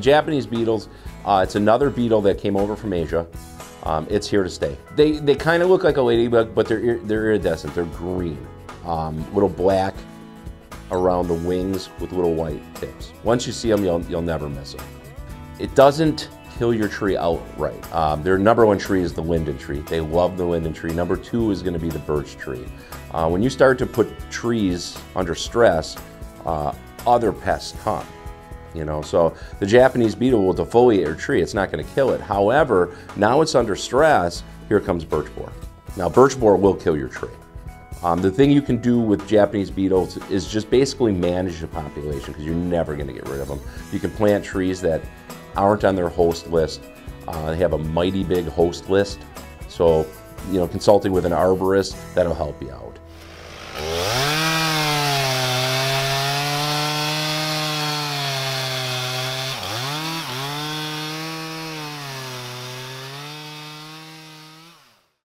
Japanese beetles, uh, it's another beetle that came over from Asia. Um, it's here to stay. They, they kind of look like a ladybug, but they're, they're iridescent. They're green, um, little black around the wings with little white tips. Once you see them, you'll, you'll never miss them. It doesn't kill your tree outright. Um, their number one tree is the linden tree. They love the linden tree. Number two is going to be the birch tree. Uh, when you start to put trees under stress, uh, other pests come. You know, so the Japanese beetle will defoliate your tree. It's not going to kill it. However, now it's under stress. Here comes birch borer. Now, birch borer will kill your tree. Um, the thing you can do with Japanese beetles is just basically manage the population because you're never going to get rid of them. You can plant trees that aren't on their host list. Uh, they have a mighty big host list. So, you know, consulting with an arborist, that'll help you out.